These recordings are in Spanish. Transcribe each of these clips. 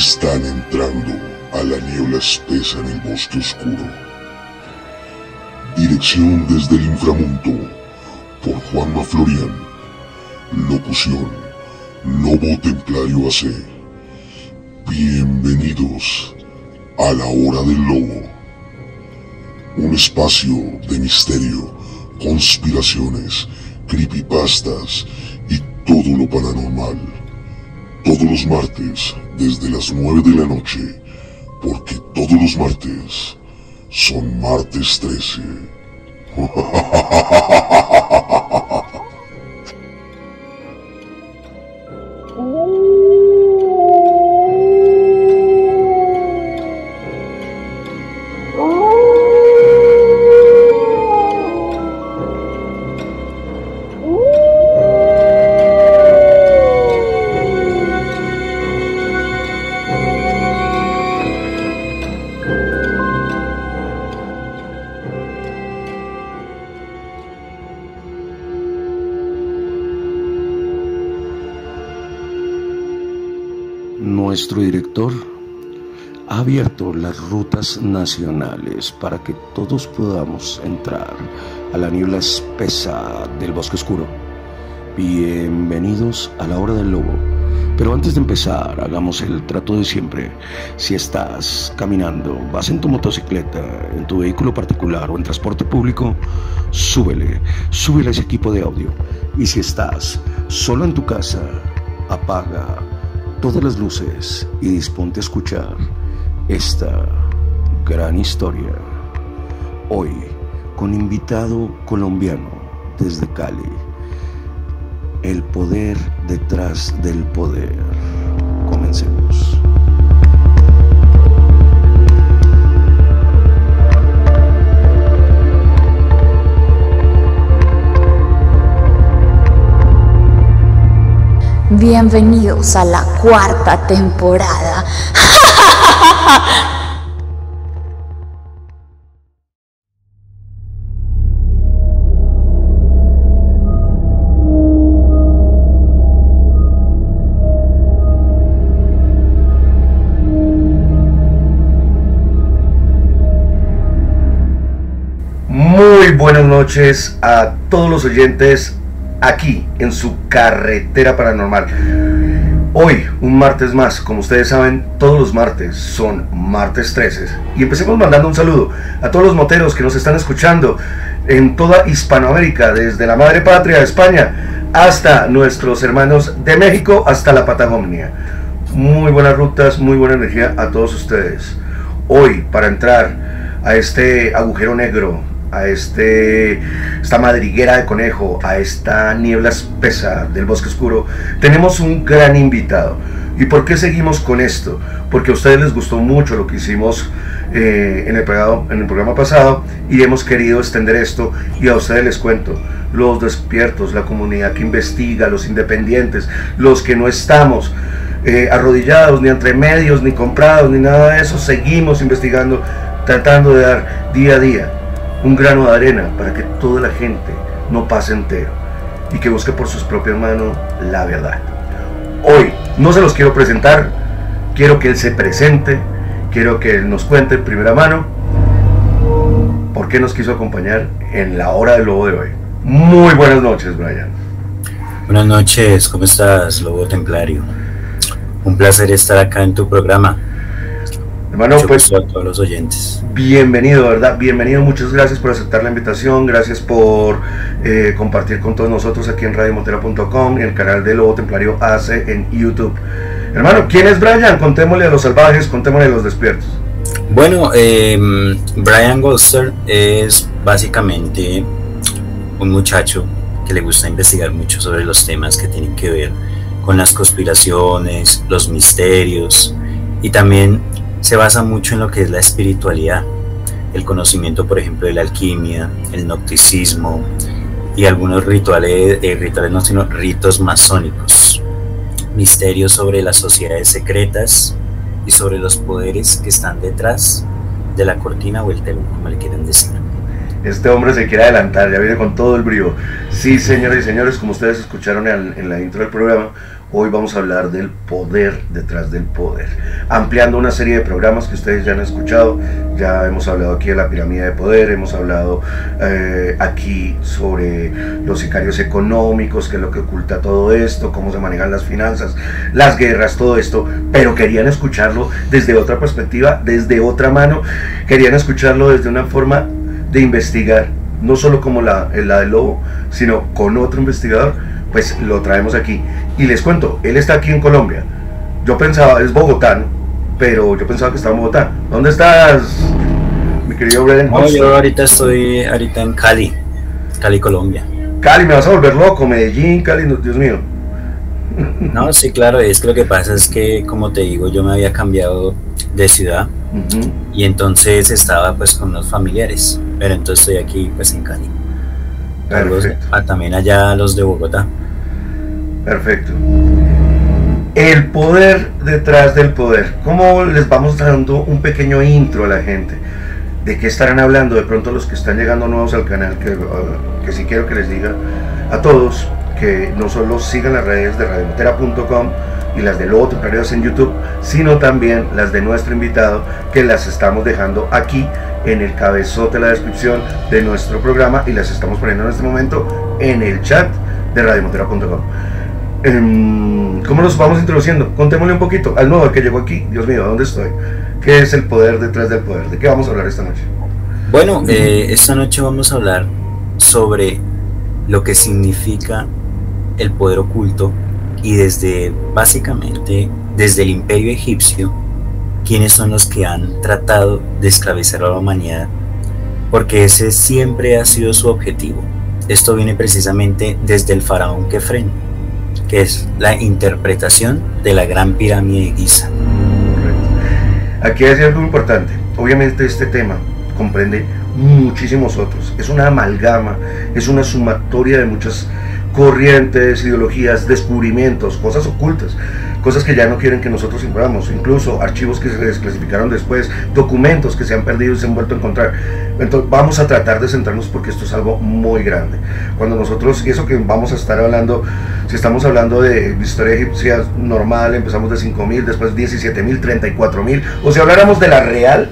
Están entrando a la niebla espesa en el bosque oscuro. Dirección desde el inframundo por Juanma Florian. Locución Lobo Templario AC. Bienvenidos a la hora del lobo. Un espacio de misterio, conspiraciones, creepypastas y todo lo paranormal. Todos los martes desde las 9 de la noche, porque todos los martes son martes 13. nacionales para que todos podamos entrar a la niebla espesa del bosque oscuro. Bienvenidos a la hora del lobo. Pero antes de empezar, hagamos el trato de siempre. Si estás caminando, vas en tu motocicleta, en tu vehículo particular o en transporte público, súbele, súbele ese equipo de audio. Y si estás solo en tu casa, apaga todas las luces y disponte a escuchar esta gran historia. Hoy, con invitado colombiano desde Cali, el poder detrás del poder. Comencemos. Bienvenidos a la cuarta temporada. Noches a todos los oyentes aquí en su carretera paranormal. Hoy, un martes más, como ustedes saben, todos los martes son martes 13. Y empecemos mandando un saludo a todos los moteros que nos están escuchando en toda Hispanoamérica, desde la madre patria de España hasta nuestros hermanos de México, hasta la Patagonia. Muy buenas rutas, muy buena energía a todos ustedes. Hoy, para entrar a este agujero negro a este, esta madriguera de conejo, a esta niebla espesa del bosque oscuro, tenemos un gran invitado. ¿Y por qué seguimos con esto? Porque a ustedes les gustó mucho lo que hicimos eh, en, el programa, en el programa pasado y hemos querido extender esto y a ustedes les cuento, los despiertos, la comunidad que investiga, los independientes, los que no estamos eh, arrodillados, ni entre medios, ni comprados, ni nada de eso, seguimos investigando, tratando de dar día a día un grano de arena para que toda la gente no pase entero y que busque por sus propias manos la verdad. Hoy no se los quiero presentar, quiero que él se presente, quiero que él nos cuente en primera mano por qué nos quiso acompañar en la hora del lobo de hoy. Muy buenas noches, Brian. Buenas noches, ¿cómo estás, Lobo Templario? Un placer estar acá en tu programa. Hermano, pues a todos los oyentes. Bienvenido, ¿verdad? Bienvenido, muchas gracias por aceptar la invitación, gracias por eh, compartir con todos nosotros aquí en radiomotera.com y el canal de Lobo Templario AC en YouTube. Hermano, ¿quién es Brian? Contémosle a los salvajes, contémosle a los despiertos. Bueno, eh, Brian Golster es básicamente un muchacho que le gusta investigar mucho sobre los temas que tienen que ver con las conspiraciones, los misterios y también se basa mucho en lo que es la espiritualidad, el conocimiento, por ejemplo, de la alquimia, el nocticismo y algunos rituales, eh, rituales no, sino ritos masónicos, misterios sobre las sociedades secretas y sobre los poderes que están detrás de la cortina o el telón, como le quieran decir. Este hombre se quiere adelantar, ya viene con todo el brío. Sí, señores y señores, como ustedes escucharon en, en la intro del programa, Hoy vamos a hablar del poder detrás del poder, ampliando una serie de programas que ustedes ya han escuchado. Ya hemos hablado aquí de la pirámide de poder, hemos hablado eh, aquí sobre los sicarios económicos, qué es lo que oculta todo esto, cómo se manejan las finanzas, las guerras, todo esto, pero querían escucharlo desde otra perspectiva, desde otra mano, querían escucharlo desde una forma de investigar, no solo como la, la del lobo, sino con otro investigador pues lo traemos aquí. Y les cuento, él está aquí en Colombia. Yo pensaba, es bogotano, pero yo pensaba que estaba en Bogotá. ¿Dónde estás, mi querido Brian? No, yo ahorita estoy ahorita en Cali, Cali, Colombia. Cali, me vas a volver loco, Medellín, Cali, Dios mío. No, sí, claro, es que lo que pasa es que, como te digo, yo me había cambiado de ciudad y entonces estaba pues con unos familiares, pero entonces estoy aquí pues en Cali. Ah, también allá los de Bogotá. Perfecto. El poder detrás del poder. ¿Cómo les vamos dando un pequeño intro a la gente? ¿De qué estarán hablando? De pronto los que están llegando nuevos al canal, que, uh, que sí quiero que les diga a todos que no solo sigan las redes de radiomotera.com y las de Lobo Templarios en YouTube, sino también las de nuestro invitado que las estamos dejando aquí en el cabezote de la descripción de nuestro programa y las estamos poniendo en este momento en el chat de radiomotera.com. Em, ¿Cómo nos vamos introduciendo? Contémosle un poquito al nuevo que llegó aquí. Dios mío, ¿dónde estoy? ¿Qué es el poder detrás del poder? ¿De qué vamos a hablar esta noche? Bueno, eh, esta noche vamos a hablar sobre lo que significa el poder oculto y desde básicamente desde el imperio egipcio quiénes son los que han tratado de esclavizar a la humanidad porque ese siempre ha sido su objetivo esto viene precisamente desde el faraón Kefren que es la interpretación de la gran pirámide de Giza. Aquí hay algo importante. Obviamente este tema comprende muchísimos otros. Es una amalgama es una sumatoria de muchas corrientes, ideologías, descubrimientos, cosas ocultas, cosas que ya no quieren que nosotros encontramos, incluso archivos que se desclasificaron después, documentos que se han perdido y se han vuelto a encontrar. Entonces vamos a tratar de centrarnos porque esto es algo muy grande. Cuando nosotros, y eso que vamos a estar hablando, si estamos hablando de historia egipcia normal, empezamos de 5.000, después 17.000, 34.000, o si habláramos de la real,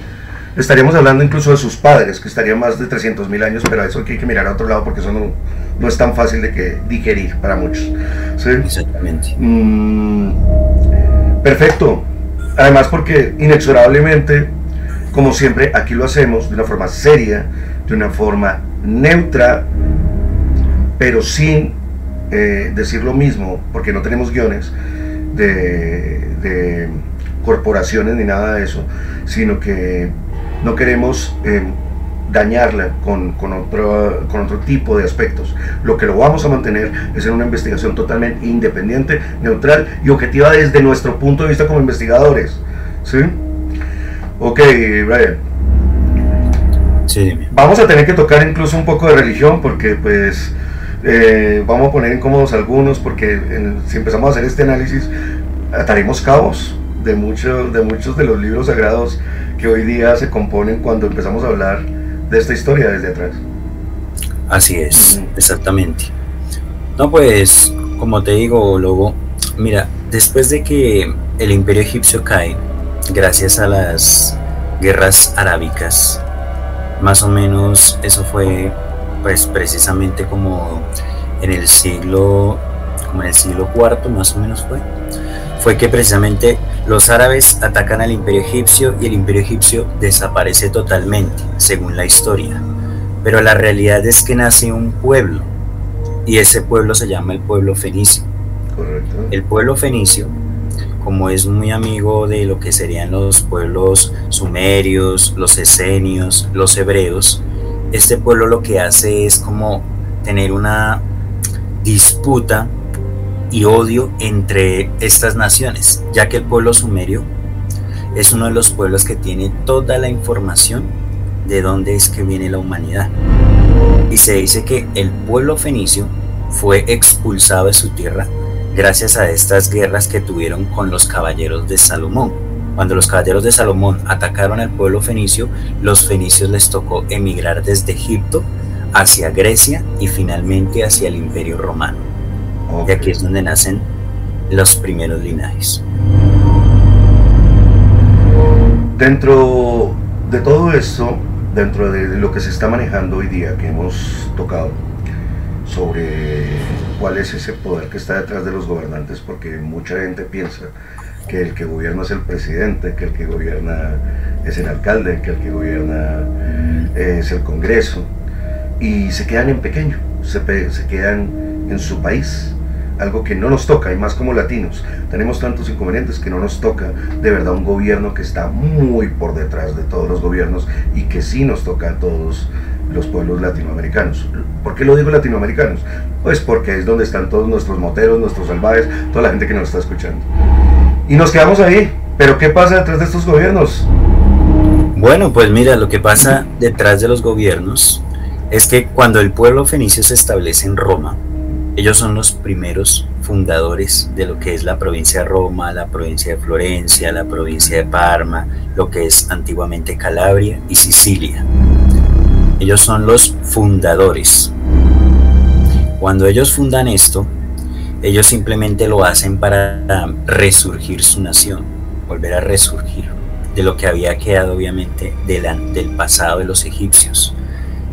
estaríamos hablando incluso de sus padres, que estarían más de 300.000 años, pero eso hay que mirar a otro lado porque eso no no es tan fácil de que digerir para muchos. Exactamente. Mm, perfecto. Además porque inexorablemente, como siempre, aquí lo hacemos de una forma seria, de una forma neutra, pero sin eh, decir lo mismo, porque no tenemos guiones de, corporaciones ni nada de eso, sino que no queremos... Eh, dañarla con, con, otro, con otro tipo de aspectos. Lo que lo vamos a mantener es en una investigación totalmente independiente, neutral y objetiva desde nuestro punto de vista como investigadores. ¿Sí? Ok, Brian. Sí, vamos a tener que tocar incluso un poco de religión porque pues eh, vamos a poner incómodos algunos porque si empezamos a hacer este análisis ataremos cabos de muchos, de muchos de los libros sagrados que hoy día se componen cuando empezamos a hablar de esta historia desde atrás. Así es, exactamente. No, pues, como te digo, Lobo, mira, después de que el imperio egipcio cae, gracias a las guerras arábicas, más o menos eso fue, pues, precisamente como en el siglo, como en el siglo IV, más o menos fue, fue que precisamente los árabes atacan al imperio egipcio y el imperio egipcio desaparece totalmente, según la historia. Pero la realidad es que nace un pueblo y ese pueblo se llama el pueblo fenicio. El pueblo fenicio, como es muy amigo de lo que serían los pueblos sumerios, los esenios, los hebreos, este pueblo lo que hace es como tener una disputa y odio entre estas naciones, ya que el pueblo sumerio es uno de los pueblos que tiene toda la información de dónde es que viene la humanidad. Y se dice que el pueblo fenicio fue expulsado de su tierra gracias a estas guerras que tuvieron con los caballeros de Salomón. Cuando los caballeros de Salomón atacaron al pueblo fenicio, los fenicios les tocó emigrar desde Egipto hacia Grecia y finalmente hacia el imperio romano. Y aquí es donde nacen los primeros linajes. Dentro de todo esto, dentro de lo que se está manejando hoy día, que hemos tocado, sobre cuál es ese poder que está detrás de los gobernantes, porque mucha gente piensa que el que gobierna es el presidente, que el que gobierna es el alcalde, que el que gobierna es el Congreso, y se quedan en pequeño, se, quedan en su país, algo que no nos toca, y más como latinos. Tenemos tantos inconvenientes que no nos toca de verdad un gobierno que está muy por detrás de todos los gobiernos y que sí nos toca a todos los pueblos latinoamericanos. ¿Por qué lo digo latinoamericanos? Pues porque es donde están todos nuestros moteros, nuestros salvajes, toda la gente que nos está escuchando. Y nos quedamos ahí. Pero ¿qué pasa detrás de estos gobiernos? Bueno, pues mira, lo que pasa detrás de los gobiernos es que cuando el pueblo fenicio se establece en Roma, ellos son los primeros fundadores de lo que es la provincia de Roma, la provincia de Florencia, la provincia de Parma, lo que es antiguamente Calabria y Sicilia. Ellos son los fundadores. Cuando ellos fundan esto, ellos simplemente lo hacen para resurgir su nación, volver a resurgir de lo que había quedado obviamente del pasado de los egipcios.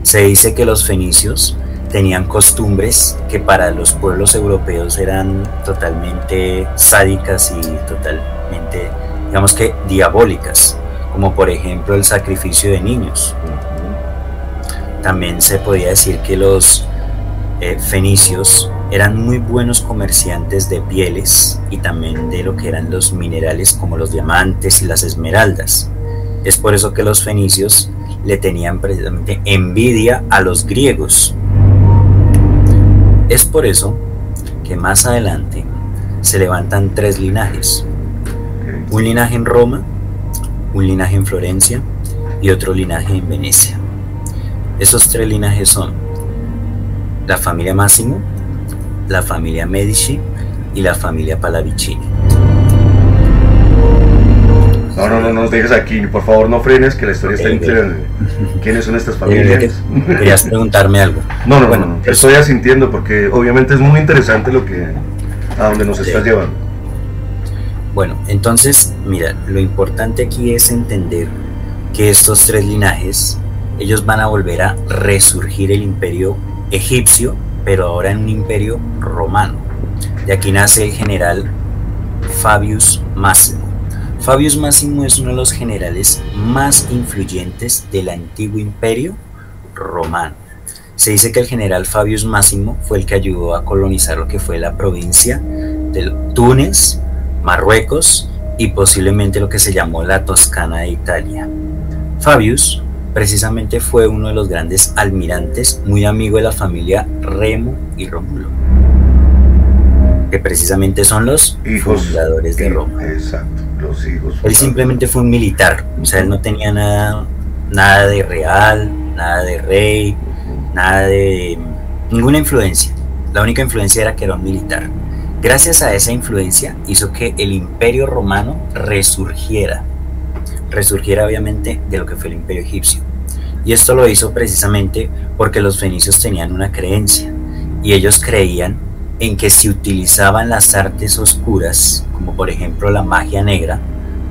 Se dice que los fenicios tenían costumbres que para los pueblos europeos eran totalmente sádicas y totalmente, digamos que, diabólicas, como por ejemplo el sacrificio de niños. También se podía decir que los eh, fenicios eran muy buenos comerciantes de pieles y también de lo que eran los minerales como los diamantes y las esmeraldas. Es por eso que los fenicios le tenían precisamente envidia a los griegos. Es por eso que más adelante se levantan tres linajes. Un linaje en Roma, un linaje en Florencia y otro linaje en Venecia. Esos tres linajes son la familia Máximo, la familia Medici y la familia Pallavicini. No, no, no nos dejes aquí, por favor no frenes, que la historia está interesante. ¿Quiénes son estas familias? Querías preguntarme algo. No, no, bueno, no, estoy asintiendo porque obviamente es muy interesante lo que a donde nos estás llevando. Bueno, entonces, mira, lo importante aquí es entender que estos tres linajes ellos van a volver a resurgir el imperio egipcio, pero ahora en un imperio romano. De aquí nace el general Fabius Máximo. Fabius Máximo es uno de los generales más influyentes del antiguo imperio romano. Se dice que el general Fabius Máximo fue el que ayudó a colonizar lo que fue la provincia de Túnez, Marruecos y posiblemente lo que se llamó la Toscana de Italia. Fabius precisamente fue uno de los grandes almirantes, muy amigo de la familia Remo y Rómulo, que precisamente son los hijos fundadores de Roma. Exacto, Él simplemente fue un militar, o sea, él no tenía nada, nada de real, nada de rey, nada de ninguna influencia. La única influencia era que era un militar. Gracias a esa influencia hizo que el imperio romano resurgiera resurgiera obviamente de lo que fue el imperio egipcio. Y esto lo hizo precisamente porque los fenicios tenían una creencia y ellos creían en que si utilizaban las artes oscuras, como por ejemplo la magia negra,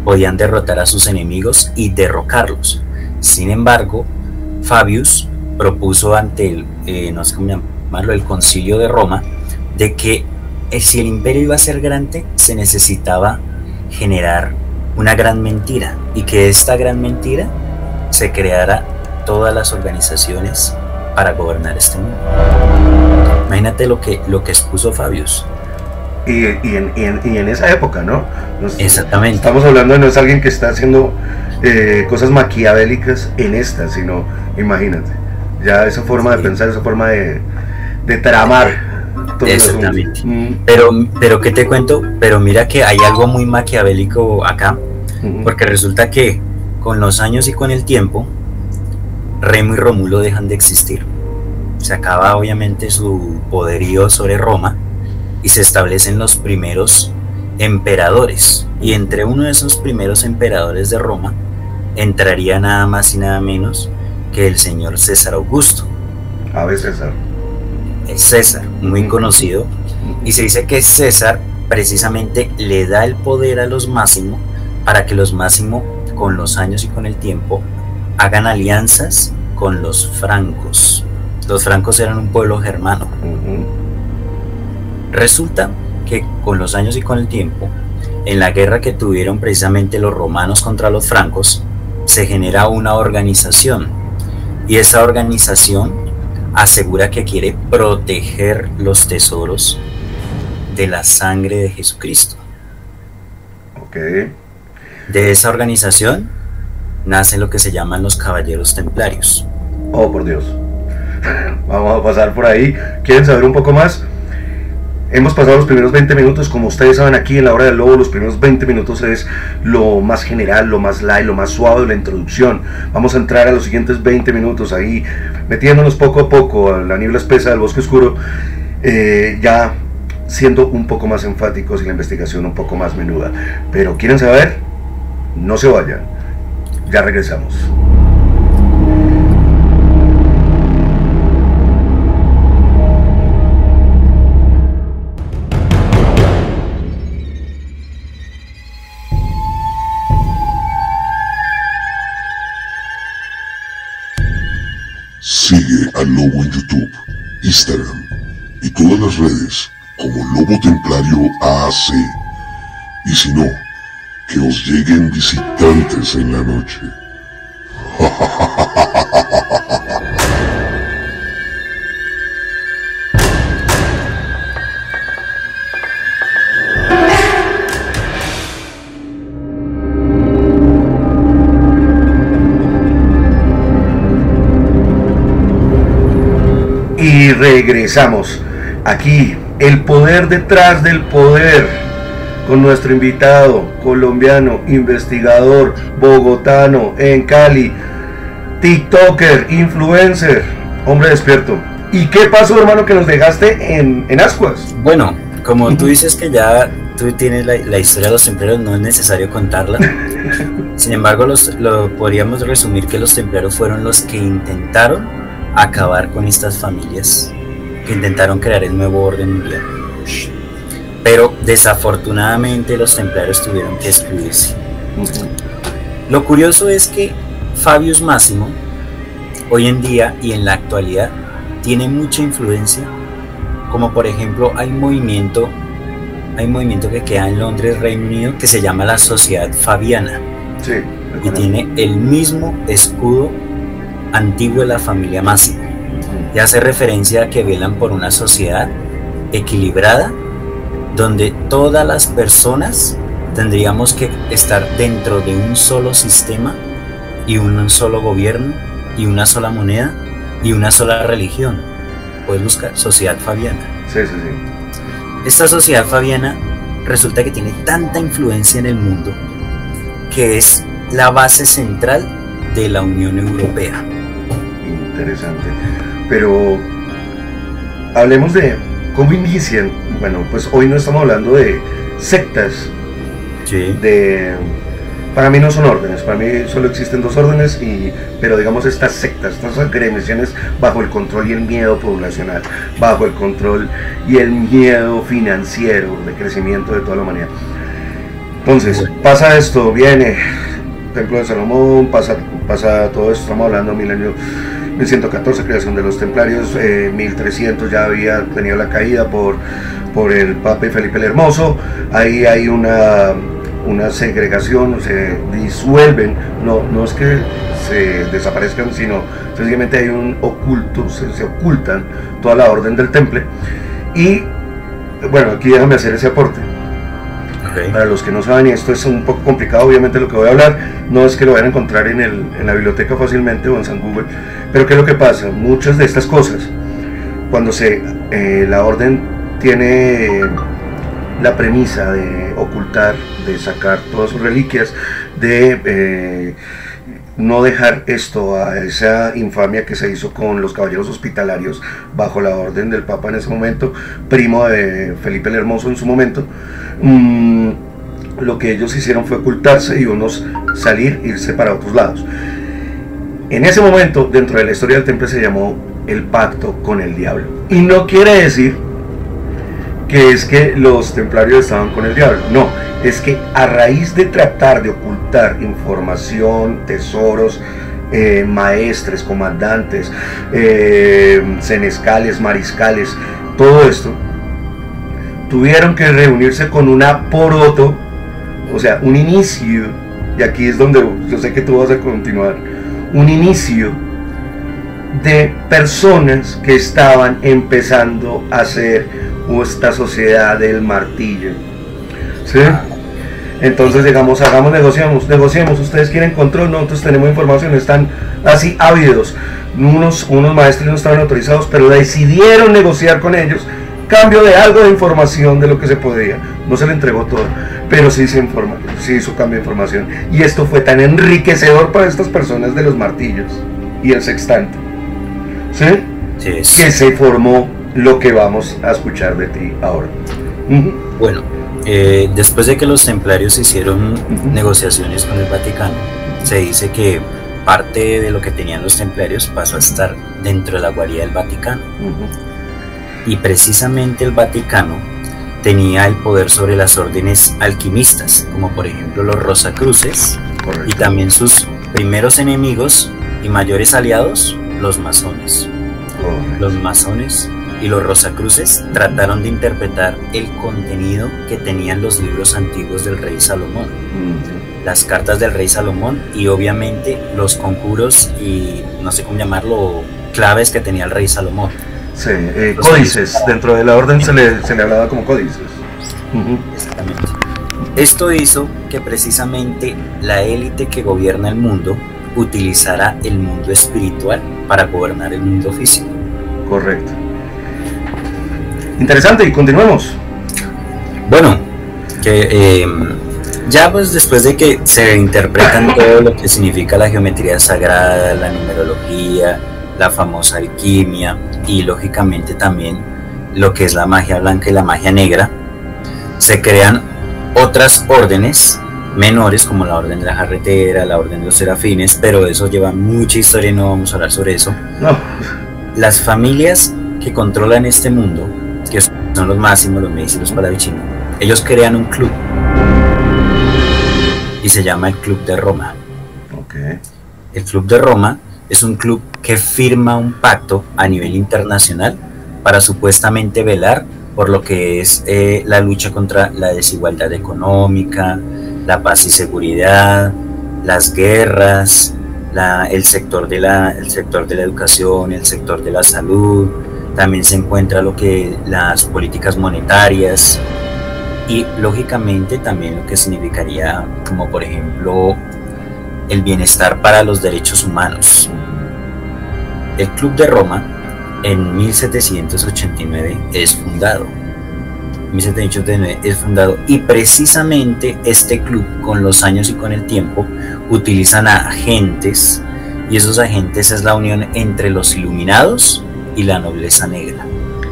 podían derrotar a sus enemigos y derrocarlos. Sin embargo, Fabius propuso ante el, eh, no sé cómo el concilio de Roma, de que eh, si el imperio iba a ser grande, se necesitaba generar una gran mentira y que esta gran mentira se creara todas las organizaciones para gobernar este mundo. Imagínate lo que, lo que expuso Fabius. Y, en, y, en, esa época, ¿no? Exactamente. Estamos hablando de no es alguien que está haciendo eh, cosas maquiavélicas en esta, sino, imagínate, ya esa forma de pensar, esa forma de, de tramar. Exactamente. Mm. Pero, pero, ¿qué te cuento? Pero mira que hay algo muy maquiavélico acá, porque resulta que con los años y con el tiempo, Remo y Rómulo dejan de existir. Se acaba obviamente su poderío sobre Roma y se establecen los primeros emperadores. Y entre uno de esos primeros emperadores de Roma entraría nada más y nada menos que el señor César Augusto. Ave César. Es César, muy conocido. Y se dice que César precisamente le da el poder a los Máximo para que los Máximo con los años y con el tiempo hagan alianzas con los francos. Los francos eran un pueblo germano. Resulta que con los años y con el tiempo, en la guerra que tuvieron precisamente los romanos contra los francos, se genera una organización. Y esa organización asegura que quiere proteger los tesoros de la sangre de Jesucristo. Ok. De esa organización nacen lo que se llaman los caballeros templarios. Oh, por Dios. Vamos a pasar por ahí. ¿Quieren saber un poco más? Hemos pasado los primeros 20 minutos, como ustedes saben aquí en la hora del lobo, los primeros 20 minutos es lo más general, lo más light, lo más suave de la introducción. Vamos a entrar a los siguientes 20 minutos ahí, metiéndonos poco a poco a la niebla espesa del bosque oscuro, eh, ya siendo un poco más enfáticos y la investigación un poco más menuda. Pero ¿quieren saber? No se vayan. Ya regresamos. Lobo en YouTube, Instagram y todas las redes como Lobo Templario AAC. Y si no, que os lleguen visitantes en la noche. regresamos aquí, el poder detrás del poder, con nuestro invitado colombiano, investigador, bogotano, en Cali, TikToker, influencer, hombre despierto. ¿Y qué pasó, hermano, que nos dejaste en, en Ascuas? Bueno, como tú dices que ya tú tienes la, la historia de los templarios, no es necesario contarla. Sin embargo, los, lo podríamos resumir que los templarios fueron los que intentaron acabar con estas familias, que intentaron crear el nuevo orden mundial. Pero desafortunadamente los templarios tuvieron que excluirse. Lo curioso es que Fabius Máximo, hoy en día y en la actualidad, tiene mucha influencia, como por ejemplo hay un movimiento, hay un movimiento que queda en Londres, Reino Unido, que se llama la Sociedad Fabiana Sí. y tiene el mismo escudo antiguo de la familia Máximo. Y hace referencia a que velan por una sociedad equilibrada, donde todas las personas tendríamos que estar dentro de un solo sistema y un solo gobierno y una sola moneda y una sola religión. Puedes buscar sociedad fabiana. Sí, sí, sí. Esta sociedad fabiana resulta que tiene tanta influencia en el mundo que es la base central de la Unión Europea. Interesante. Pero hablemos de cómo inician. Bueno, pues hoy no estamos hablando de sectas, Sí. de... Para mí no son órdenes, para mí solo existen dos órdenes, y, pero digamos estas sectas, estas agremiaciones bajo el control y el miedo poblacional, bajo el control y el miedo financiero de crecimiento de toda la humanidad. Entonces, pasa esto, viene Templo de Salomón, pasa, pasa todo esto, estamos hablando de milenio 1114, creación de los templarios, eh, 1300 ya había tenido la caída por, por el Papa Felipe el Hermoso, ahí hay una, una segregación, se disuelven, no, no es que se desaparezcan, sino sencillamente hay un oculto, se, se ocultan toda la orden del temple. Y bueno, aquí déjame hacer ese aporte. Para los que no saben, y esto es un poco complicado, obviamente lo que voy a hablar, no es que lo vayan a encontrar en, el- en la biblioteca fácilmente o en San Google, pero ¿qué es lo que pasa? Muchas de estas cosas, cuando se, eh, la orden tiene la premisa de ocultar, de sacar todas sus reliquias, de eh, no dejar esto a esa infamia que se hizo con los caballeros hospitalarios bajo la orden del Papa en ese momento, primo de Felipe el Hermoso en su momento. Mm, lo que ellos hicieron fue ocultarse y unos salir, irse para otros lados. En ese momento, dentro de la historia del temple se llamó el pacto con el diablo. Y no quiere decir que es que los templarios estaban con el diablo. No, es que a raíz de tratar de ocultar información, tesoros, eh, maestres, comandantes, eh, senescales, mariscales, todo esto, tuvieron que reunirse con una poroto, o sea, un inicio, y aquí es donde yo sé que tú vas a continuar, un inicio de personas que estaban empezando a hacer esta sociedad del martillo. ¿Sí? Entonces, digamos, hagamos, negociamos, negociemos. Ustedes quieren control, nosotros tenemos información, están así ávidos. Unos, unos maestros no estaban autorizados, pero decidieron negociar con ellos cambio de algo de información de lo que se podía. No se le entregó todo, pero sí se informa, sí hizo cambio de información. Y esto fue tan enriquecedor para estas personas de los martillos y el sextante. ¿Sí? Que se formó lo que vamos a escuchar de ti ahora. Bueno, eh, después de que los templarios hicieron negociaciones con el Vaticano, se dice que parte de lo que tenían los templarios pasó a estar dentro de la guarida del Vaticano. Y precisamente el Vaticano tenía el poder sobre las órdenes alquimistas, como por ejemplo los Rosacruces, y también sus primeros enemigos y mayores aliados, los masones. Los masones y los Rosacruces trataron de interpretar el contenido que tenían los libros antiguos del rey Salomón, las cartas del rey Salomón y obviamente los conjuros y no sé cómo llamarlo, claves que tenía el rey Salomón. Sí, eh, códices, dentro de la orden se le, se le hablaba como códices. Exactamente. Esto hizo que precisamente la élite que gobierna el mundo utilizara el mundo espiritual para gobernar el mundo físico. Correcto. Interesante, y continuemos. Bueno, que em, ya pues después de que se interpretan todo lo que significa la geometría sagrada, la numerología, la famosa alquimia y lógicamente también lo que es la magia blanca y la magia negra, se crean otras órdenes menores como la orden de la jarretera, la orden de los serafines, pero eso lleva mucha historia y no vamos a hablar sobre eso. No. Las familias que controlan este mundo que son los máximos, los Medici y los Pallavicini, ellos crean un club y se llama el Club de Roma. El Club de Roma es un club que firma un pacto a nivel internacional para supuestamente velar por lo que es eh, la lucha contra la desigualdad económica, la paz y seguridad, las guerras, el, sector de la, el sector de la educación, el sector de la salud, también se encuentra lo que las políticas monetarias. Y lógicamente también lo que significaría como por ejemplo el bienestar para los derechos humanos. El Club de Roma en 1789 es fundado. 1789 es fundado y precisamente este club con los años y con el tiempo utilizan a agentes y esos agentes es la unión entre los iluminados y la nobleza negra.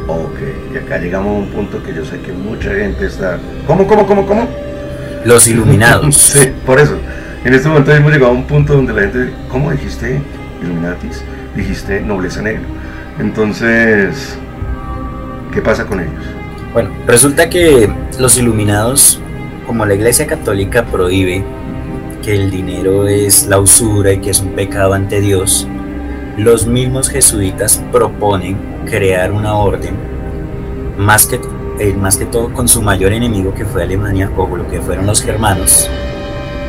Ok, y acá llegamos a un punto que yo sé que mucha gente está... ¿Cómo, cómo, cómo, cómo? Los iluminados. sí, por eso. En este momento hemos llegado a un punto donde la gente... ¿Cómo dijiste Illuminatis? Dijiste nobleza negra. Entonces, ¿qué pasa con ellos? Bueno, resulta que los iluminados, como la Iglesia Católica prohíbe que el dinero es la usura y que es un pecado ante Dios, los mismos jesuitas proponen crear una orden, más que, eh, más que todo con su mayor enemigo que fue Alemania, o lo que fueron los germanos,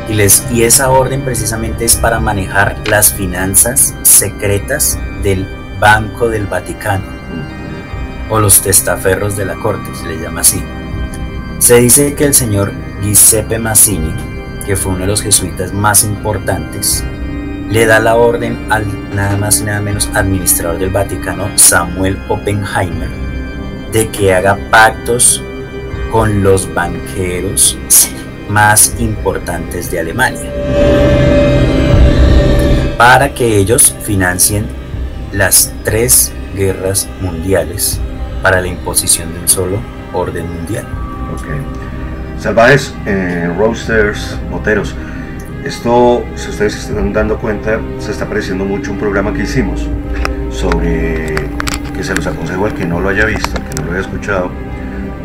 y, esa orden precisamente es para manejar las finanzas secretas del Banco del Vaticano, o los testaferros de la corte, se le llama así. Se dice que el señor Giuseppe Mazzini, que fue uno de los jesuitas más importantes, le da la orden al nada más y nada menos administrador del Vaticano, Samuel Oppenheimer, de que haga pactos con los banqueros más importantes de Alemania para que ellos financien las tres guerras mundiales para la imposición de un solo orden mundial. Okay. Salvajes, eh, roasters, moteros. Esto, si ustedes se están dando cuenta, se está pareciendo mucho un programa que hicimos sobre, que se los aconsejo al que no lo haya visto, al que no lo haya escuchado,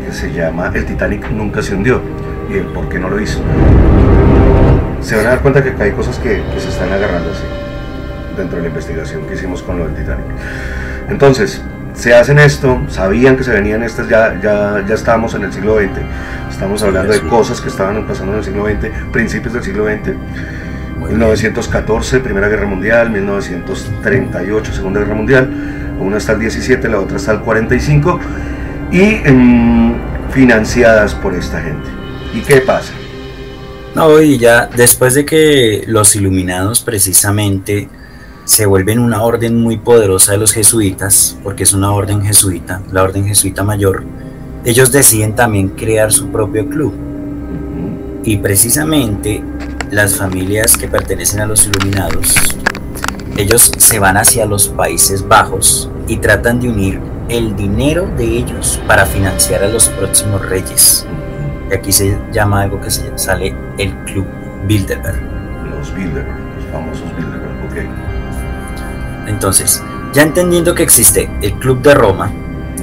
que se llama El Titanic nunca se hundió y el por qué no lo hizo. Se van a dar cuenta que hay cosas que, se están agarrando así dentro de la investigación que hicimos con lo del Titanic. Entonces, se hacen esto, sabían que se venían estas, ya, ya, ya estábamos en el siglo XX, estamos hablando de cosas que estaban pasando en el siglo XX, principios del siglo XX, 1914, Primera Guerra Mundial, 1938, Segunda Guerra Mundial, una está el 17, la otra está el 45, y em, financiadas por esta gente. ¿Y qué pasa? No, y ya después de que los iluminados precisamente se vuelven una orden muy poderosa de los jesuitas, porque es una orden jesuita, la orden jesuita mayor, ellos deciden también crear su propio club. Y precisamente las familias que pertenecen a los iluminados, ellos se van hacia los Países Bajos y tratan de unir el dinero de ellos para financiar a los próximos reyes. Y aquí se llama algo que se sale el Club Bilderberg. Los Bilderberg, los famosos Bilderberg, ok. Entonces, ya entendiendo que existe el Club de Roma,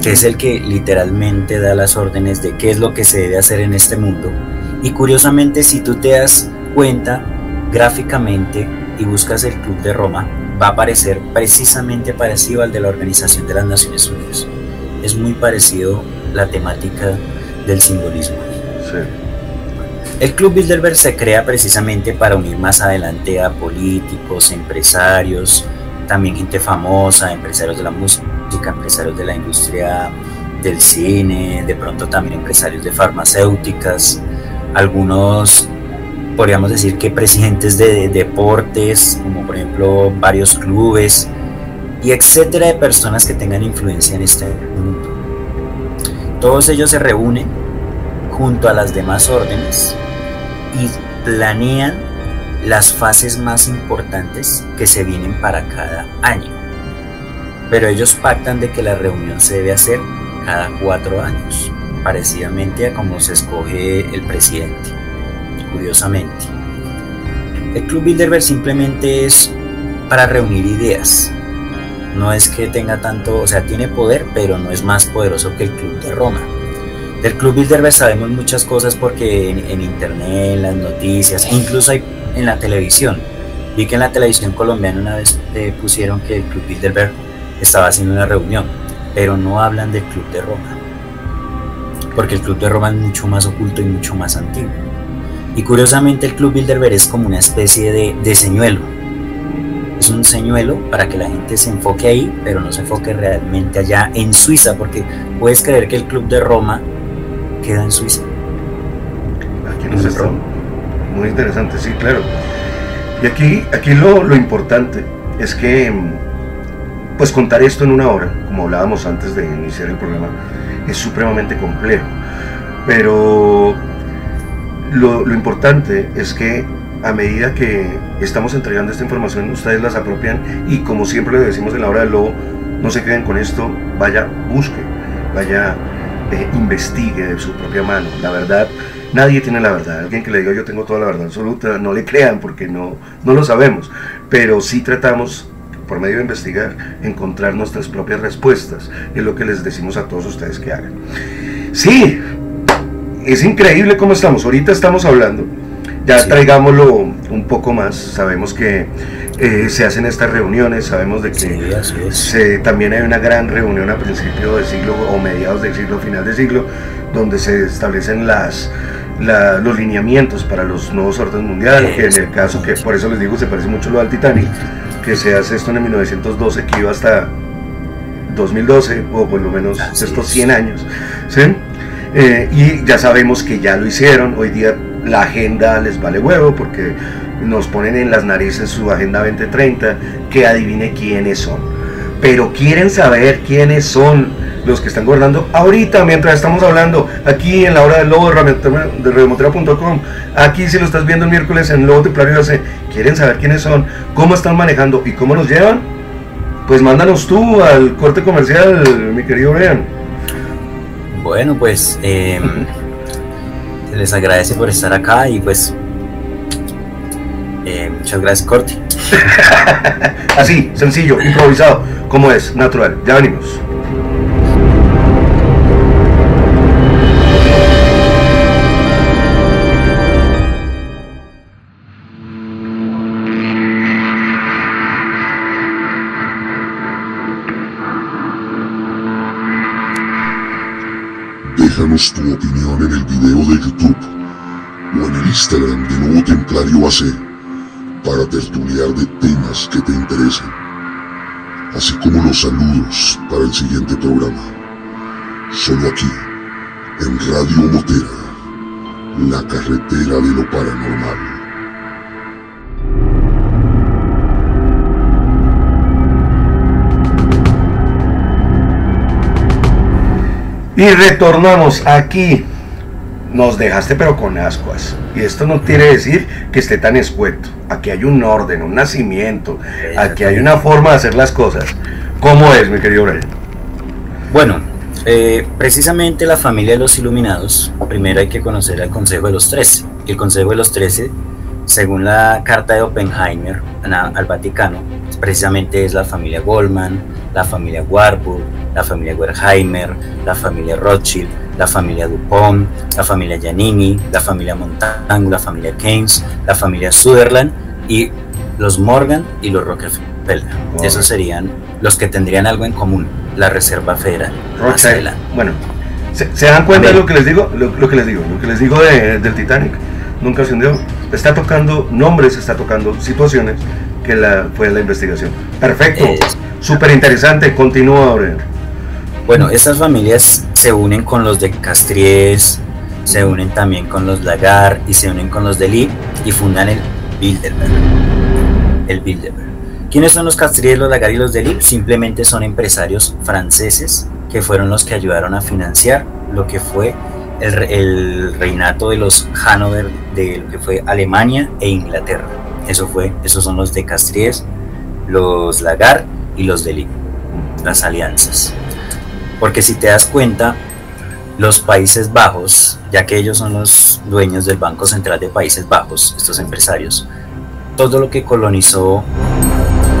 que es el que literalmente da las órdenes de qué es lo que se debe hacer en este mundo, y curiosamente si tú te das cuenta gráficamente y buscas el Club de Roma, va a aparecer precisamente parecido al de la Organización de las Naciones Unidas. Es muy parecido la temática del simbolismo. El Club Bilderberg se crea precisamente para unir más adelante a políticos, empresarios, también gente famosa, empresarios de la música, empresarios de la industria del cine, de pronto también empresarios de farmacéuticas, algunos podríamos decir que presidentes de deportes, como por ejemplo varios clubes, y etcétera de personas que tengan influencia en este mundo. Todos ellos se reúnen junto a las demás órdenes y planean las fases más importantes que se vienen para cada año. Pero ellos pactan de que la reunión se debe hacer cada cuatro años, parecidamente a como se escoge el presidente curiosamente. El Club Bilderberg simplemente es para reunir ideas. No es que tenga tanto, o sea, tiene poder, pero no es más poderoso que el Club de Roma. Del Club Bilderberg sabemos muchas cosas porque en, internet, en las noticias, incluso hay en la televisión. Vi que en la televisión colombiana una vez eh, pusieron que el Club Bilderberg estaba haciendo una reunión, pero no hablan del Club de Roma. Porque el Club de Roma es mucho más oculto y mucho más antiguo. Y curiosamente el Club Bilderberg es como una especie de, señuelo. Es un señuelo para que la gente se enfoque ahí, pero no se enfoque realmente allá en Suiza, porque puedes creer que el Club de Roma queda en Suiza. Aquí no se está. Muy interesante, sí, claro. Y aquí, aquí lo, lo importante es que, pues contar esto en una hora, como hablábamos antes de iniciar el programa, es supremamente complejo. Pero lo, importante es que a medida que estamos entregando esta información, ustedes las apropian y como siempre le decimos en la hora del lobo, no se queden con esto, vaya, busque, vaya, investigue de su propia mano. La verdad, nadie tiene la verdad. Alguien que le diga yo tengo toda la verdad absoluta, no le crean porque no, no lo sabemos. Pero sí tratamos, por medio de investigar, encontrar nuestras propias respuestas. Es lo que les decimos a todos ustedes que hagan. Sí, es increíble cómo estamos. Ahorita estamos hablando, ya traigámoslo un poco más. Sabemos que eh, se hacen estas reuniones, sabemos de que también hay una gran reunión a principio del siglo o mediados del siglo, final del siglo, donde se establecen las, los lineamientos para los nuevos órdenes mundiales, que en el caso que por eso les digo se parece mucho lo al Titanic, que se hace esto en 1912, que iba hasta 2012, o por lo menos estos 100 años. ¿sí? Eh, y ya sabemos que ya lo hicieron, hoy día la agenda les vale huevo porque nos ponen en las narices su agenda 2030, que adivine quiénes son. Pero quieren saber quiénes son los que están gobernando ahorita mientras estamos hablando aquí en la hora del lobo de redemotera.com aquí si lo estás viendo el miércoles en Lobo Templario AC quieren saber quiénes son cómo están manejando y cómo nos llevan. Pues mándanos tú al corte comercial mi querido Brian. Bueno, pues eh, les agradece por estar acá y pues eh, muchas gracias, Corti. Así, sencillo, improvisado, como es, natural. Ya venimos. Déjanos tu opinión en el video de YouTube o en el Instagram de Nuevo Templario AC para tertuliar de temas que te interesen, así como los saludos para el siguiente programa. Solo aquí, en Radio Motera, la carretera de lo paranormal. Y retornamos aquí. Nos dejaste pero con ascuas. Y esto no quiere decir que esté tan escueto. Aquí hay un orden, un nacimiento. Aquí hay una forma de hacer las cosas. ¿Cómo es, mi querido Brian? Bueno, eh, precisamente la familia de los iluminados, primero hay que conocer al Consejo de los Trece. El Consejo de los Trece, según la carta de Oppenheimer al Vaticano, precisamente es la familia Goldman, la familia Warburg, la familia Werheimer, la familia Rothschild, la familia Dupont, la familia Giannini, la familia Montagu, la familia Keynes, la familia Sutherland y los Morgan y los Rockefeller. Esos serían los que tendrían algo en común, la Reserva Federal. Bueno, ¿se, dan cuenta de lo que les digo? Lo, que les digo, lo que les digo del Titanic. Nunca se hundió. Está tocando nombres, está tocando situaciones que la, fue la investigación. Perfecto. Súper interesante. Continúa, ahora. Bueno, estas familias se unen con los de Castries, se unen también con los Lagar y se unen con los de Lee y fundan el Bilderberg. El Bilderberg. ¿Quiénes son los Castries, los Lagar y los de Lee? Simplemente son empresarios franceses que fueron los que ayudaron a financiar lo que fue el, el reinato de los Hanover de lo que fue Alemania e Inglaterra. Eso fue, esos son los de Castries, los Lagar y los de Lille, las alianzas. Porque si te das cuenta, los Países Bajos, ya que ellos son los dueños del Banco Central de Países Bajos, estos empresarios, todo lo que colonizó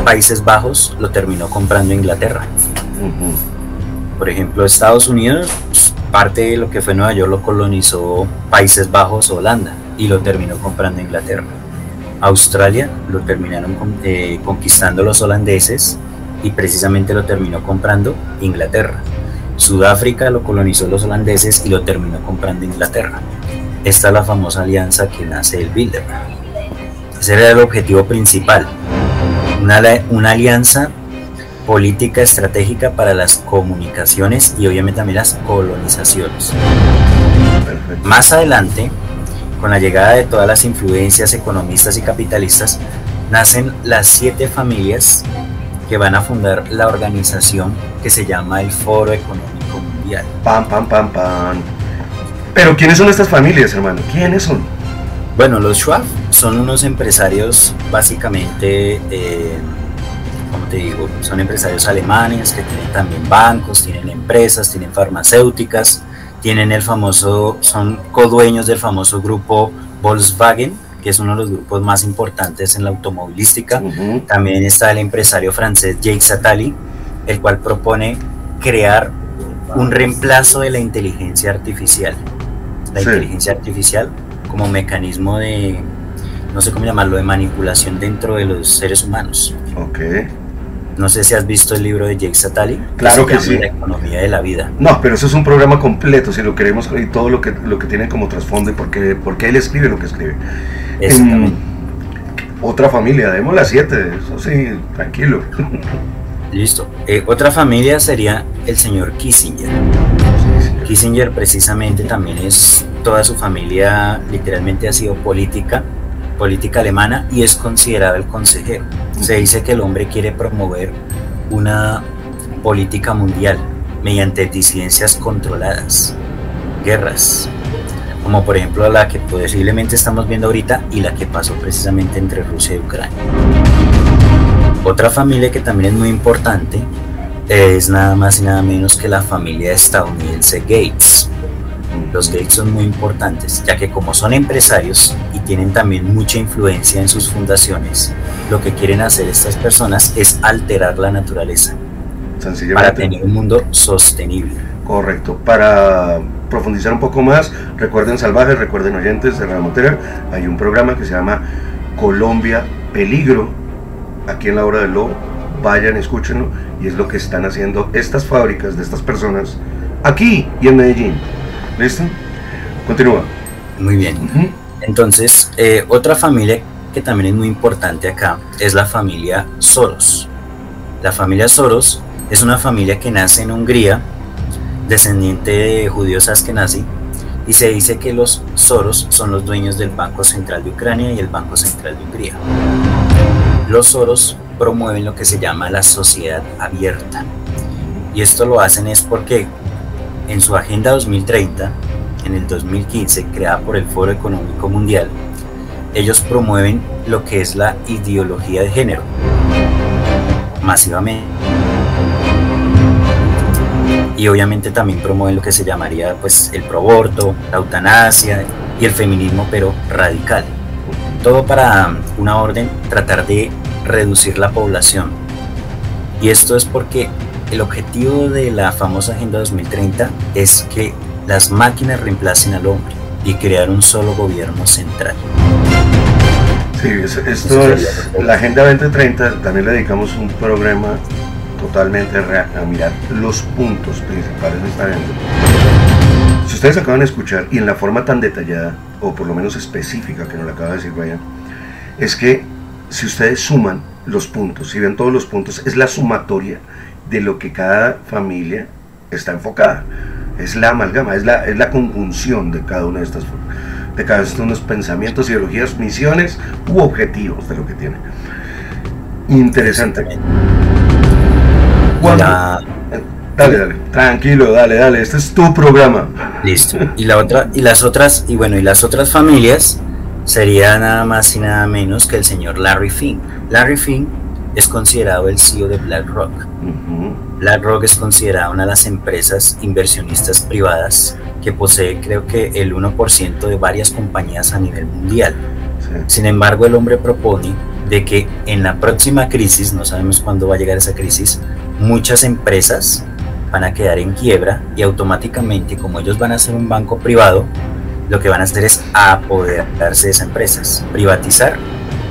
Países Bajos lo terminó comprando Inglaterra. Por ejemplo, Estados Unidos, parte de lo que fue Nueva York lo colonizó Países Bajos, Holanda, y lo terminó comprando Inglaterra. Australia lo terminaron eh, conquistando los holandeses y precisamente lo terminó comprando Inglaterra. Sudáfrica lo colonizó los holandeses y lo terminó comprando Inglaterra. Esta es la famosa alianza que nace del Bilderberg. Ese era el objetivo principal, una, una alianza política estratégica para las comunicaciones y obviamente también las colonizaciones. Más adelante, con la llegada de todas las influencias economistas y capitalistas, nacen las siete familias que van a fundar la organización que se llama el Foro Económico Mundial. Pam, pam, pam, pam. Pero ¿quiénes son estas familias, hermano? ¿Quiénes son? Bueno, los Schwab son unos empresarios básicamente, eh, como te digo, son empresarios alemanes que tienen también bancos, tienen empresas, tienen farmacéuticas, tienen el famoso, son codueños del famoso grupo Volkswagen, que es uno de los grupos más importantes en la automovilística. También está el empresario francés Jake Attali, el cual propone crear un reemplazo de la inteligencia artificial. La inteligencia artificial como mecanismo de, no sé cómo llamarlo, de manipulación dentro de los seres humanos. Ok. No sé si has visto el libro de Jake Satali. Claro que, sí. La economía de la vida. No, pero eso es un programa completo, si lo queremos, y todo lo que, lo que tiene como trasfondo y por qué, él escribe lo que escribe. Exactamente. otra familia, demos las siete, eso sí, tranquilo. Listo. Eh, otra familia sería el señor Kissinger. Kissinger precisamente también es, toda su familia literalmente ha sido política política alemana y es considerado el consejero. Se dice que el hombre quiere promover una política mundial mediante disidencias controladas, guerras, como por ejemplo la que posiblemente estamos viendo ahorita y la que pasó precisamente entre Rusia y Ucrania. Otra familia que también es muy importante es nada más y nada menos que la familia estadounidense Gates los Gates son muy importantes, ya que como son empresarios y tienen también mucha influencia en sus fundaciones, lo que quieren hacer estas personas es alterar la naturaleza para tener un mundo sostenible. Correcto. Para profundizar un poco más, recuerden salvajes, recuerden oyentes de la Motera, hay un programa que se llama Colombia Peligro, aquí en la hora del lobo. Vayan, escúchenlo, y es lo que están haciendo estas fábricas de estas personas aquí y en Medellín ¿Listo? Continúa. Muy bien. Entonces, eh, otra familia que también es muy importante acá es la familia Soros. La familia Soros es una familia que nace en Hungría, descendiente de judíos askenazi, y se dice que los Soros son los dueños del Banco Central de Ucrania y el Banco Central de Hungría. Los Soros promueven lo que se llama la sociedad abierta. Y esto lo hacen es porque en su Agenda 2030, en el 2015, creada por el Foro Económico Mundial, ellos promueven lo que es la ideología de género masivamente y obviamente también promueven lo que se llamaría pues el proborto, la eutanasia y el feminismo pero radical. Todo para una orden tratar de reducir la población. Y esto es porque el objetivo de la famosa Agenda 2030 es que las máquinas reemplacen al hombre y crear un solo gobierno central. Sí, esto es la Agenda 2030, también le dedicamos un programa totalmente a mirar los puntos principales de esta agenda. Si ustedes acaban de escuchar, y en la forma tan detallada, o por lo menos específica que nos la acaba de decir Brian, es que si ustedes suman los puntos, si ven todos los puntos, es la sumatoria de lo que cada familia está enfocada. Es la amalgama, es la, es la conjunción de cada una de estas de cada uno de los pensamientos, ideologías, misiones u objetivos de lo que tiene. Interesante. Dale, dale, tranquilo, dale, dale, este es tu programa. Listo. Y la otra, y las otras, y bueno, y las otras familias sería nada más y nada menos que el señor Larry Fink. Larry Fink es considerado el CEO de BlackRock. BlackRock es considerada una de las empresas inversionistas privadas que posee creo que el 1% de varias compañías a nivel mundial. Sin embargo, el hombre propone de que en la próxima crisis, no sabemos cuándo va a llegar esa crisis, muchas empresas van a quedar en quiebra y automáticamente, como ellos van a ser un banco privado, lo que van a hacer es apoderarse de esas empresas, privatizar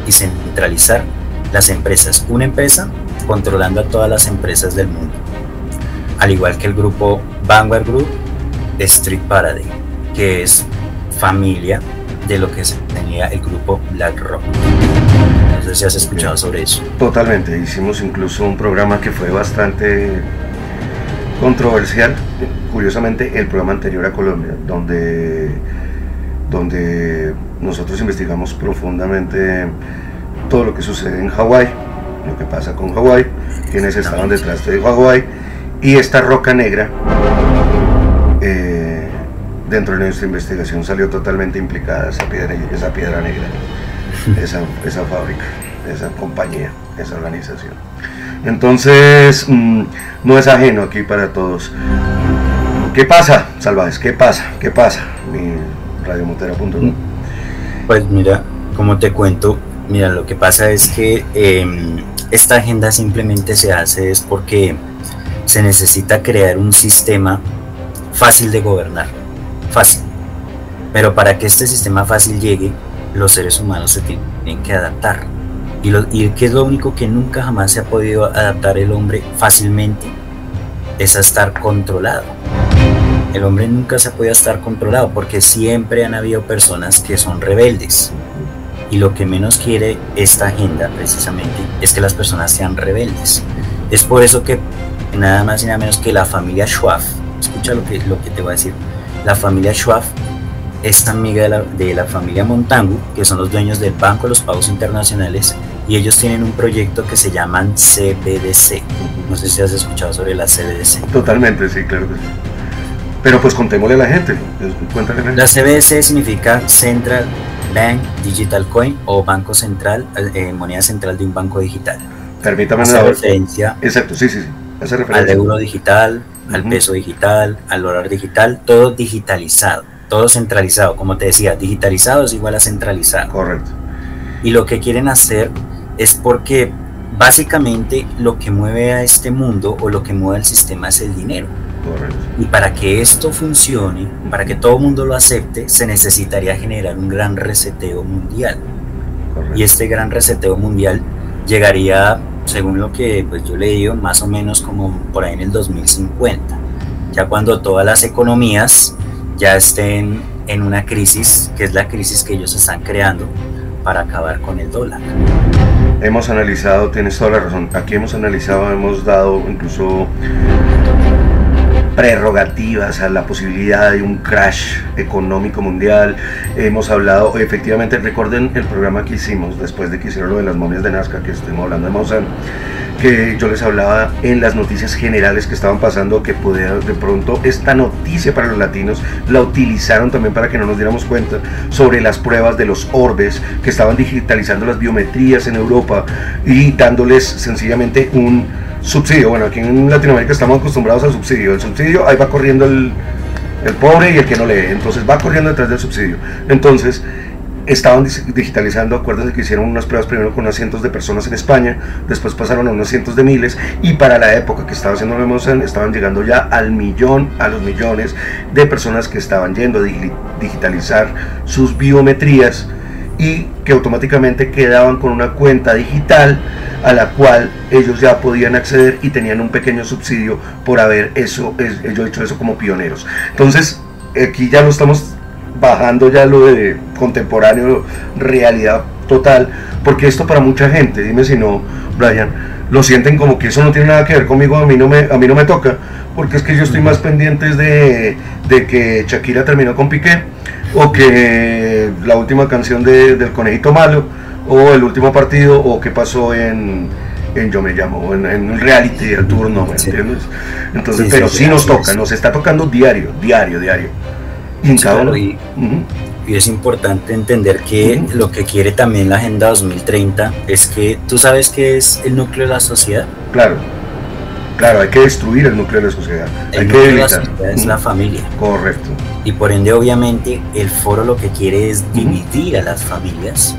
y centralizar las empresas. Una empresa controlando a todas las empresas del mundo. Al igual que el grupo Vanguard Group, Street Paradigm, que es familia de lo que tenía el grupo BlackRock. No sé si has escuchado sobre eso. Totalmente, hicimos incluso un programa que fue bastante controversial, curiosamente el programa anterior a Colombia, donde, donde nosotros investigamos profundamente todo lo que sucede en Hawái, lo que pasa con Hawái, quienes estaban detrás de Hawái y esta roca negra. Eh, dentro de nuestra investigación salió totalmente implicada esa piedra, esa piedra negra, esa, esa fábrica, esa compañía, esa organización. Entonces, mm, no es ajeno aquí para todos. ¿Qué pasa, Salvajes? ¿Qué pasa? ¿Qué pasa? Mi radiomotera.com. Pues mira, como te cuento, mira, lo que pasa es que em, esta agenda simplemente se hace es porque se necesita crear un sistema fácil de gobernar, fácil. Pero para que este sistema fácil llegue, los seres humanos se tienen que adaptar. Y, lo, y que es lo único que nunca jamás se ha podido adaptar el hombre fácilmente, es a estar controlado. El hombre nunca se ha podido estar controlado porque siempre han habido personas que son rebeldes. Y lo que menos quiere esta agenda precisamente es que las personas sean rebeldes. Es por eso que nada más y nada menos que la familia Schwab, escucha lo que, lo que te voy a decir, la familia Schwab es amiga de la, de la familia Montangu, que son los dueños del Banco de los Pagos Internacionales, y ellos tienen un proyecto que se llaman CBDC. No sé si has escuchado sobre la CBDC. Totalmente, sí, claro que sí. Pero pues contémosle a la gente. Cuéntale la CBDC significa Central Bank Digital Coin o Banco Central, eh, moneda central de un banco digital. Permítame Hace referencia Exacto, sí, sí, sí. Hace al referencia. euro digital, al peso digital, al dólar digital, todo digitalizado, todo centralizado. Como te decía, digitalizado es igual a centralizado. Correcto. Y lo que quieren hacer es porque básicamente lo que mueve a este mundo o lo que mueve al sistema es el dinero. Correcto. Y para que esto funcione, para que todo el mundo lo acepte, se necesitaría generar un gran reseteo mundial. correcto. Y este gran reseteo mundial llegaría, según lo que pues, yo he leído, más o menos como por ahí en el 2050. Ya cuando todas las economías ya estén en una crisis, que es la crisis que ellos están creando para acabar con el dólar. Hemos analizado, tienes toda la razón, aquí hemos analizado, hemos dado incluso prerrogativas a la posibilidad de un crash económico mundial. Hemos hablado, efectivamente, recuerden el programa que hicimos después de que hicieron lo de las momias de Nazca, que estuvimos hablando de Maussan, que yo les hablaba en las noticias generales que estaban pasando, que podía, de pronto esta noticia para los latinos la utilizaron también para que no nos diéramos cuenta sobre las pruebas de los orbes que estaban digitalizando las biometrías en Europa y dándoles sencillamente un subsidio. Bueno, aquí en Latinoamérica estamos acostumbrados al subsidio. El subsidio, ahí va corriendo el, el pobre y el que no lee. Entonces va corriendo detrás del subsidio. Entonces estaban digitalizando, acuérdense que hicieron unas pruebas primero con unos cientos de personas en España, después pasaron a unos cientos de miles y para la época que estaba haciendo Lemonsen estaban llegando ya al millón, a los millones de personas que estaban yendo a digitalizar sus biometrías y que automáticamente quedaban con una cuenta digital a la cual ellos ya podían acceder y tenían un pequeño subsidio por haber eso, ellos hecho eso como pioneros. Entonces, aquí ya lo estamos bajando ya lo de contemporáneo, realidad total, porque esto para mucha gente, dime si no, Brian, lo sienten como que eso no tiene nada que ver conmigo, a mí no me, a mí no me toca, porque es que yo estoy más pendiente de, de que Shakira terminó con Piqué, o que la última canción de, del Conejito Malo, o el último partido, o qué pasó en, en Yo Me Llamo, en, en reality del turno, ¿me entiendes? Entonces, pero sí, nos toca, nos está tocando diario, diario, diario. Y, y, es importante entender que lo que quiere también la Agenda 2030 es que tú sabes que es el núcleo de la sociedad. Claro, claro, hay que destruir el núcleo de la sociedad. El hay núcleo que de la sociedad es la familia. Correcto. Y por ende, obviamente, el foro lo que quiere es dividir a las familias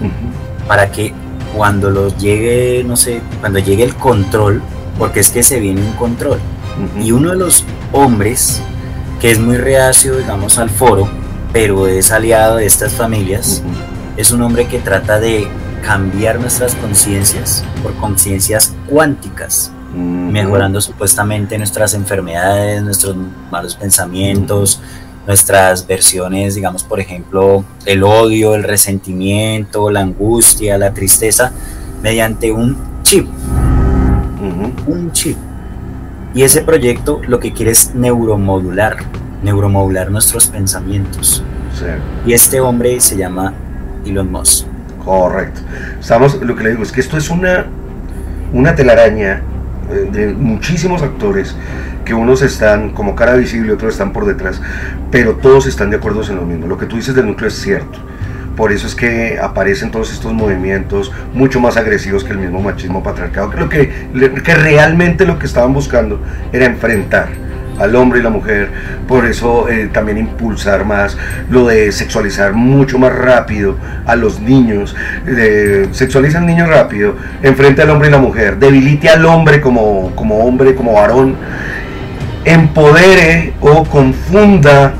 para que cuando los llegue, no sé, cuando llegue el control, porque es que se viene un control. Y uno de los hombres que es muy reacio, digamos, al foro, pero es aliado de estas familias, es un hombre que trata de cambiar nuestras conciencias por conciencias cuánticas, mejorando supuestamente nuestras enfermedades, nuestros malos pensamientos, nuestras versiones, digamos, por ejemplo, el odio, el resentimiento, la angustia, la tristeza, mediante un chip. Un chip. Y ese proyecto lo que quiere es neuromodular, neuromodular nuestros pensamientos. Y este hombre se llama Elon Musk. Correcto. Estamos, lo que le digo es que esto es una, una telaraña eh, de muchísimos actores que unos están como cara visible, otros están por detrás, pero todos están de acuerdo en lo mismo. Lo que tú dices del núcleo es cierto. Por eso es que aparecen todos estos movimientos mucho más agresivos que el mismo machismo patriarcado. Creo que, que realmente lo que estaban buscando era enfrentar al hombre y la mujer, por eso eh, también impulsar más lo de sexualizar mucho más rápido a los niños, eh, sexualizan niños rápido, enfrente al hombre y la mujer, debilite al hombre como, como hombre, como varón, empodere o confunda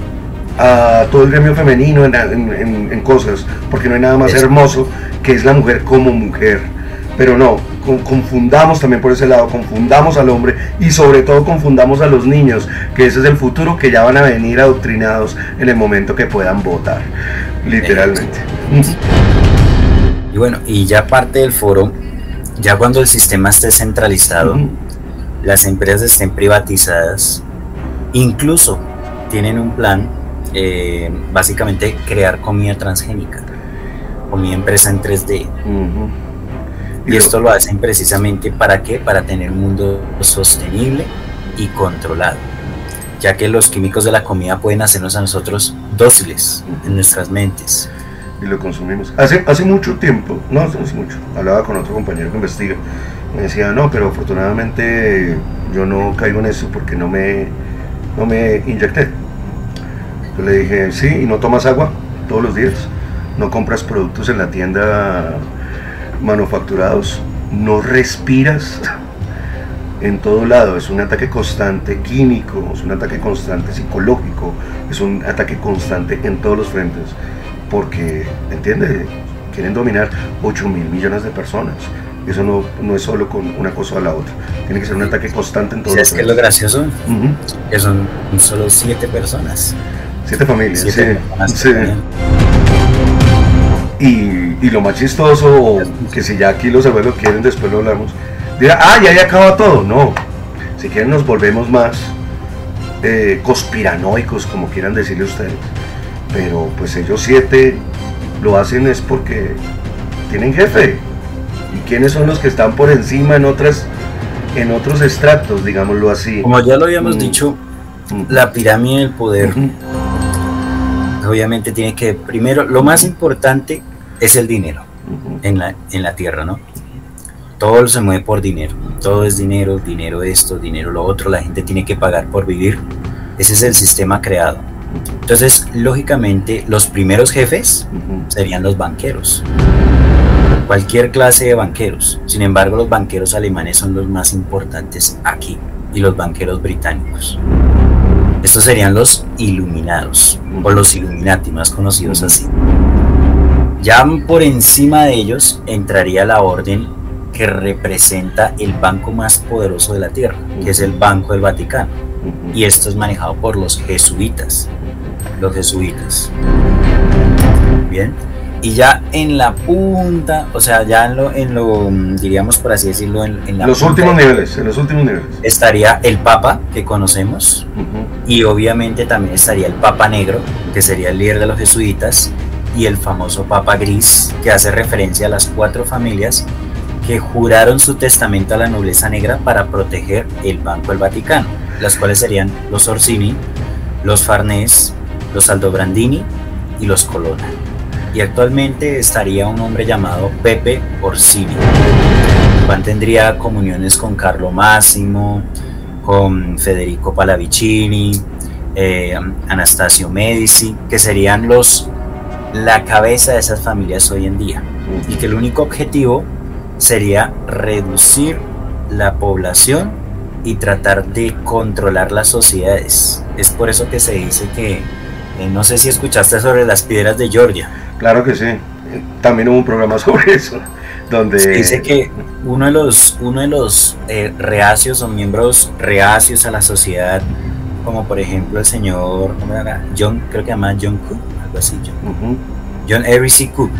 a todo el gremio femenino en, cosas, porque no hay nada más hermoso que es la mujer como mujer. Pero no, confundamos también por ese lado, confundamos al hombre y sobre todo confundamos a los niños, que ese es el futuro que ya van a venir adoctrinados en el momento que puedan votar, literalmente. Y bueno, y ya parte del foro, ya cuando el sistema esté centralizado, las empresas estén privatizadas, incluso tienen un plan, eh, básicamente crear comida transgénica, comida empresa en 3D. Y esto lo hacen precisamente para qué? Para tener un mundo sostenible y controlado, ya que los químicos de la comida pueden hacernos a nosotros dóciles en nuestras mentes. Y lo consumimos. Hace, hace mucho tiempo, no hace mucho, hablaba con otro compañero que investiga me decía, no, pero afortunadamente yo no caigo en eso porque no me, no me inyecté. Yo le dije, sí, y no tomas agua todos los días, no compras productos en la tienda manufacturados, no respiras en todo lado, es un ataque constante químico, es un ataque constante psicológico, es un ataque constante en todos los frentes, porque, ¿entiende? Quieren dominar 8 mil millones de personas eso no, no es solo con una cosa a la otra. Tiene que ser un ataque constante en todo ¿Sabes qué es lo gracioso? Que son solo siete personas. Siete familias, Siete sí. personas sí. Y, y lo más chistoso, que si ya aquí los abuelos quieren, después lo hablamos, dirá, ah, ya ahí acaba todo. No, si quieren nos volvemos más eh, conspiranoicos, como quieran decirle ustedes. Pero pues ellos siete lo hacen es porque tienen jefe. ¿Y quiénes son los que están por encima en otras en otros estratos, digámoslo así? Como ya lo habíamos Mm. dicho, Mm. la pirámide del poder. Obviamente tiene que, primero, lo más importante es el dinero en la, en la tierra, ¿no? Todo se mueve por dinero, todo es dinero, dinero esto, dinero lo otro, la gente tiene que pagar por vivir. Ese es el sistema creado. Entonces, lógicamente, los primeros jefes serían los banqueros. Cualquier clase de banqueros. Sin embargo, los banqueros alemanes son los más importantes aquí y los banqueros británicos. Estos serían los iluminados o los Illuminati, más conocidos así. Ya por encima de ellos entraría la orden que representa el banco más poderoso de la tierra, que es el Banco del Vaticano. Y esto es manejado por los jesuitas. Los jesuitas. Bien. Y ya en la punta, o sea, ya en lo, en lo diríamos por así decirlo, en, en la Los punta últimos niveles, en los últimos niveles. estaría el Papa que conocemos, y obviamente también estaría el Papa Negro, que sería el líder de los jesuitas, y el famoso Papa Gris, que hace referencia a las cuatro familias que juraron su testamento a la nobleza negra para proteger el Banco del Vaticano, las cuales serían los Orsini, los Farnés, los Aldobrandini y los Colonna. Actualmente estaría un hombre llamado Pepe Orsini. Juan tendría comuniones con Carlo Massimo, con Federico Pallavicini, eh, Anastasio Medici, que serían los la cabeza de esas familias hoy en día. Y que el único objetivo sería reducir la población y tratar de controlar las sociedades. Es por eso que se dice que, eh, no sé si escuchaste sobre las piedras de Georgia. Claro que sí. También hubo un programa sobre eso, donde dice que uno de los, uno de los eh, reacios o miembros reacios a la sociedad, como por ejemplo el señor. John, creo que se llama John Cook, algo así, John, Ujú, John C. Cook,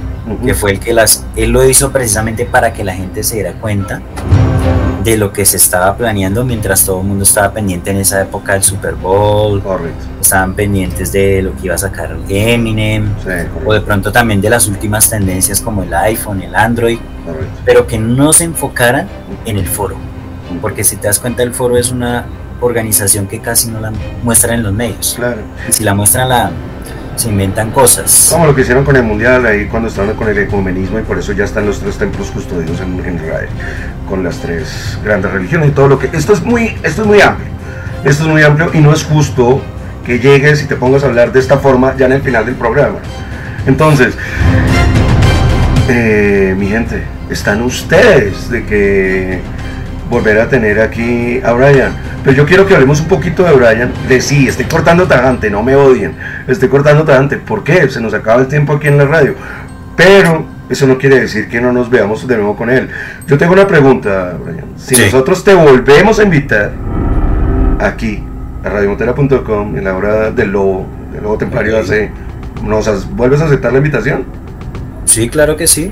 que fue el que las, él lo hizo precisamente para que la gente se diera cuenta de lo que se estaba planeando mientras todo el mundo estaba pendiente en esa época del Super Bowl, Correcto. estaban pendientes de lo que iba a sacar Eminem, Sí, o de pronto también de las últimas tendencias como el iPhone, el Android, correcto. pero que no se enfocaran en el foro, porque si te das cuenta el foro es una organización que casi no la muestran en los medios, Claro. y si la muestran la se inventan cosas. Como lo que hicieron con el mundial ahí cuando estaban con el ecumenismo y por eso ya están los tres templos custodios en, en Israel, con las tres grandes religiones y todo lo que. Esto es muy, esto es muy amplio. Esto es muy amplio y no es justo que llegues y te pongas a hablar de esta forma ya en el final del programa. Entonces, eh, mi gente, están ustedes de que volver a tener aquí a Brian. Pero yo quiero que hablemos un poquito de Brian. De sí, estoy cortando tajante, no me odien. Estoy cortando tajante. ¿Por qué? Se nos acaba el tiempo aquí en la radio. Pero eso no quiere decir que no nos veamos de nuevo con él. Yo tengo una pregunta, Brian. Si Sí. nosotros te volvemos a invitar aquí a radiomotera.com en la hora del lobo, del lobo templario. AC, ¿nos vuelves a aceptar la invitación? Sí, claro que sí,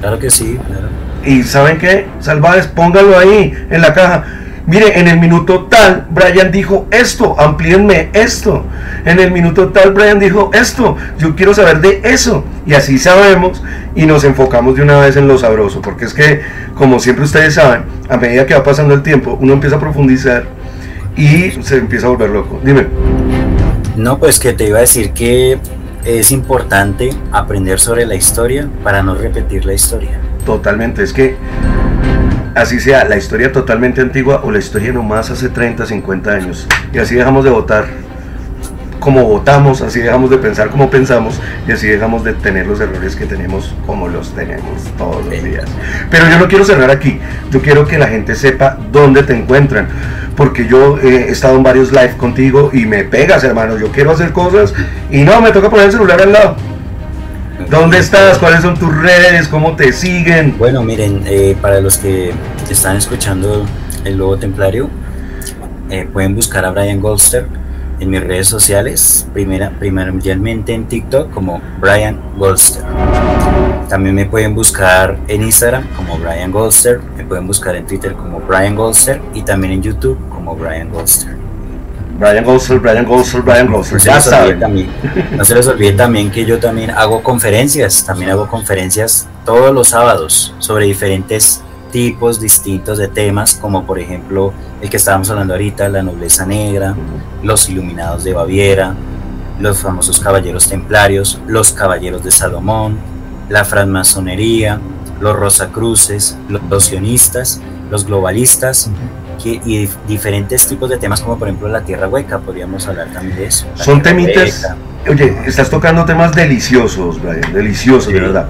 claro que sí, claro. Y ¿saben qué? Salvajes, póngalo ahí en la caja. Mire, en el minuto tal, Brian dijo esto, amplíenme esto. En el minuto tal, Brian dijo esto. Yo quiero saber de eso. Y así sabemos y nos enfocamos de una vez en lo sabroso. Porque es que, como siempre ustedes saben, a medida que va pasando el tiempo, uno empieza a profundizar y se empieza a volver loco. Dime. No, pues que te iba a decir que es importante aprender sobre la historia para no repetir la historia. Totalmente, es que así sea la historia totalmente antigua o la historia nomás hace 30, 50 años. Y así dejamos de votar como votamos, así dejamos de pensar como pensamos y así dejamos de tener los errores que tenemos como los tenemos todos los días. Pero yo no quiero cerrar aquí, yo quiero que la gente sepa dónde te encuentran, porque yo eh, he estado en varios live contigo y me pegas hermano, yo quiero hacer cosas y no, me toca poner el celular al lado. ¿Dónde estás? ¿Cuáles son tus redes? ¿Cómo te siguen? Bueno, miren, eh, para los que están escuchando el Lobo Templario, eh, pueden buscar a Brian Goldster en mis redes sociales, primera, primordialmente en TikTok como Brian Goldster. También me pueden buscar en Instagram como Brian Goldster, me pueden buscar en Twitter como Brian Goldster y también en YouTube como Brian Goldster. Brian Goldster, Brian Goldster, Brian. Ya saben. También, no se les olvide también que yo también hago conferencias, también hago conferencias todos los sábados sobre diferentes tipos distintos de temas, como por ejemplo el que estábamos hablando ahorita, la nobleza negra, los iluminados de Baviera, los famosos caballeros templarios, los caballeros de Salomón, la francmasonería, los rosacruces, los sionistas, los globalistas y diferentes tipos de temas como por ejemplo la tierra hueca, podríamos hablar también de eso. Son temitas, oye, estás tocando temas deliciosos, Brian, deliciosos, de verdad.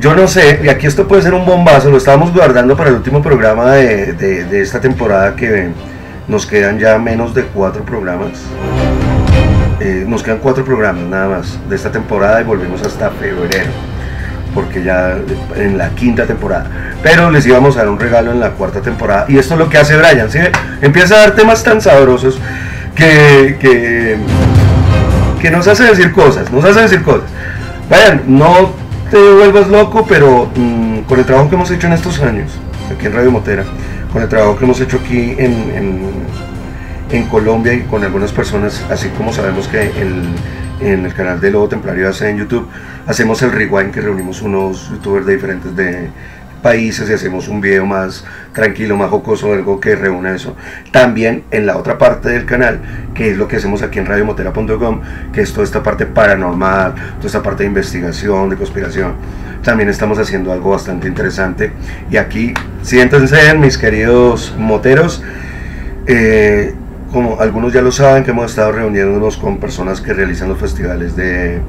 Yo no sé, y aquí esto puede ser un bombazo, lo estábamos guardando para el último programa de, esta temporada que nos quedan ya menos de cuatro programas. Eh, nos quedan cuatro programas nada más de esta temporada y volvemos hasta febrero, porque ya en la quinta temporada. Pero les íbamos a dar un regalo en la cuarta temporada y esto es lo que hace Brian, ¿sí? empieza a dar temas tan sabrosos que, que, nos hace decir cosas, nos hace decir cosas. Brian, no te vuelvas loco, pero mm, con el trabajo que hemos hecho en estos años, aquí en Radio Motera, con el trabajo que hemos hecho aquí en, en, Colombia y con algunas personas, así como sabemos que en el canal de Lobo Templario hace en YouTube, hacemos el rewind que reunimos unos youtubers de diferentes de países y hacemos un video más tranquilo, más jocoso, algo que reúna eso. También en la otra parte del canal, que es lo que hacemos aquí en radiomotera.com, que es toda esta parte paranormal, toda esta parte de investigación, de conspiración. También estamos haciendo algo bastante interesante. Y aquí, siéntense, mis queridos moteros. Eh, como algunos ya lo saben, que hemos estado reuniéndonos con personas que realizan los festivales de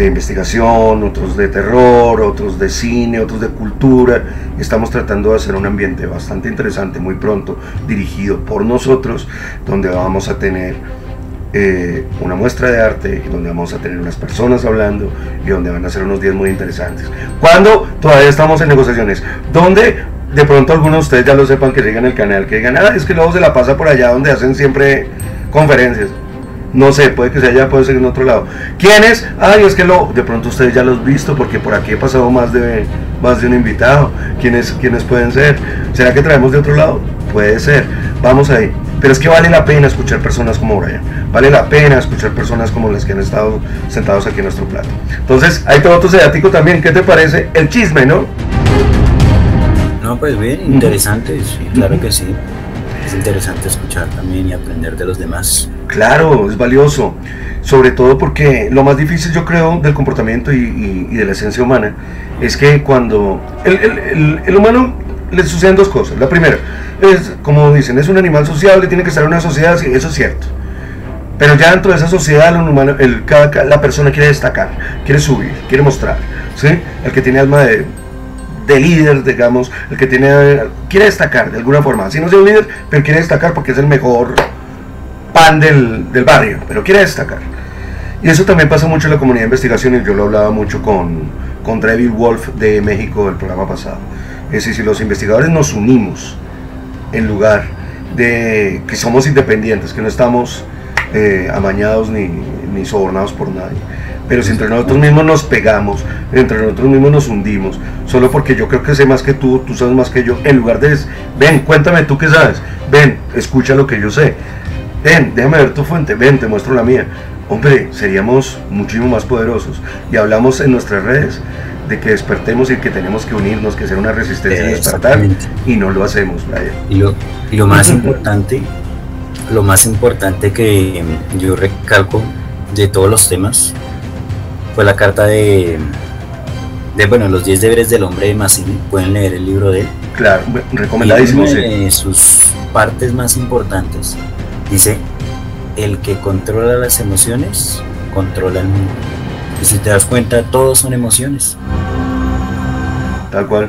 de investigación, otros de terror, otros de cine, otros de cultura. Estamos tratando de hacer un ambiente bastante interesante muy pronto, dirigido por nosotros, donde vamos a tener eh, una muestra de arte, donde vamos a tener unas personas hablando y donde van a ser unos días muy interesantes. Cuando todavía estamos en negociaciones, donde de pronto algunos de ustedes ya lo sepan que sigan el canal, que digan, ah, es que luego se la pasa por allá donde hacen siempre conferencias. No sé, puede que sea allá, puede ser en otro lado. ¿Quiénes? Ay, es que lo, de pronto ustedes ya los visto, porque por aquí he pasado más de, más de un invitado. ¿Quiénes, ¿Quiénes pueden ser? ¿Será que traemos de otro lado? Puede ser. Vamos ahí. Pero es que vale la pena escuchar personas como Brian. Vale la pena escuchar personas como las que han estado sentados aquí en nuestro plato. Entonces, hay todo otro sediático también. ¿Qué te parece? El chisme, ¿no? No, pues bien, interesante, sí, claro que sí es interesante escuchar también y aprender de los demás. Claro, es valioso, sobre todo porque lo más difícil yo creo del comportamiento y, de la esencia humana es que cuando el, humano le suceden dos cosas. La primera es, como dicen, es un animal sociable, tiene que estar en una sociedad, eso es cierto. Pero ya dentro de esa sociedad, humano, el, cada, la persona quiere destacar, quiere subir, quiere mostrar. ¿sí? El que tiene alma de, de líder, digamos, el que tiene, quiere destacar de alguna forma. Si no es un líder, pero quiere destacar porque es el mejor pan del, barrio, pero quiere destacar. Y eso también pasa mucho en la comunidad de investigación y yo lo hablaba mucho con, con David Wolf de México el programa pasado. Es decir, si los investigadores nos unimos en lugar de que somos independientes, que no estamos eh, amañados ni sobornados por nadie, pero si entre nosotros mismos nos pegamos, entre nosotros mismos nos hundimos, solo porque yo creo que sé más que tú, tú sabes más que yo, en lugar de, ven, cuéntame tú qué sabes, ven, escucha lo que yo sé, ven, déjame ver tu fuente, ven, te muestro la mía. Hombre, seríamos muchísimo más poderosos. Y hablamos en nuestras redes de que despertemos y que tenemos que unirnos, que ser una resistencia y despertar, y no lo hacemos, Brian. Y lo, y lo más importante, lo más importante que yo recalco de todos los temas fue la carta de, de bueno, los 10 deberes del hombre de Massini. Pueden leer el libro de él. Claro, recomendadísimo. Y sus partes más importantes dice: el que controla las emociones controla el mundo. Y si te das cuenta, todos son emociones. Tal cual.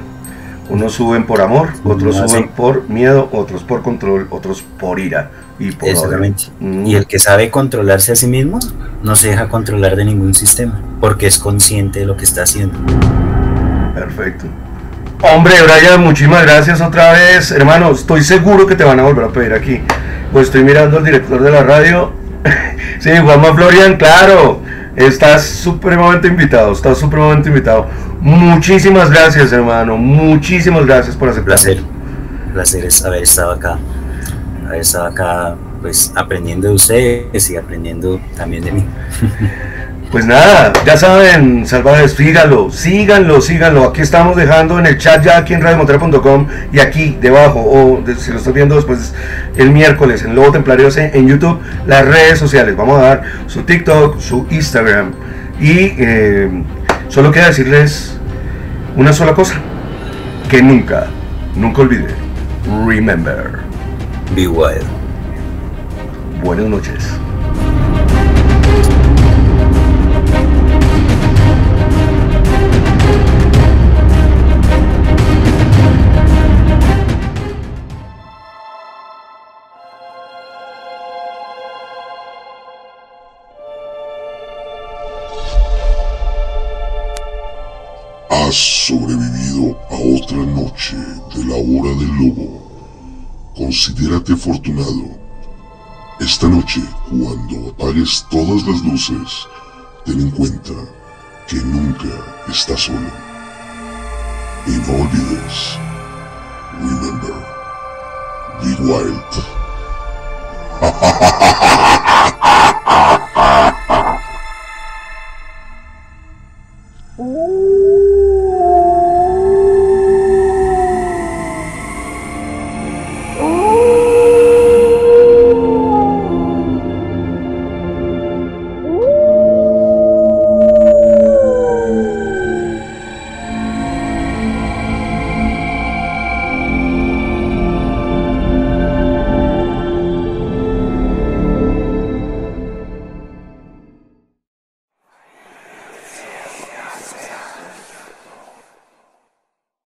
Unos suben por amor, otros suben por miedo, otros por control, otros por ira y por Exactamente. Mm. Y el que sabe controlarse a sí mismo no se deja controlar de ningún sistema, porque es consciente de lo que está haciendo. Perfecto. Hombre, Brian, muchísimas gracias otra vez. Hermano, estoy seguro que te van a volver a pedir aquí. Pues estoy mirando al director de la radio sí, Juanma Florian, claro. Estás supremamente invitado, estás supremamente invitado. Muchísimas gracias, hermano. Muchísimas gracias por aceptar. Placer. Placer es haber estado acá. Haber estado acá, pues, aprendiendo de ustedes y aprendiendo también de mí. Pues nada, ya saben, salvajes, síganlo, síganlo, síganlo. Aquí estamos dejando en el chat ya aquí en radiomontera.com y aquí debajo, o si lo estás viendo después el miércoles en Lobo Templario en YouTube, las redes sociales. Vamos a dar su TikTok, su Instagram. Y eh, solo queda decirles una sola cosa, que nunca, nunca olviden. Remember. Be wild. Buenas noches. Has sobrevivido a otra noche de la hora del lobo. Considérate afortunado. Esta noche, cuando apagues todas las luces, ten en cuenta que nunca estás solo. Y no olvides, remember, be wild.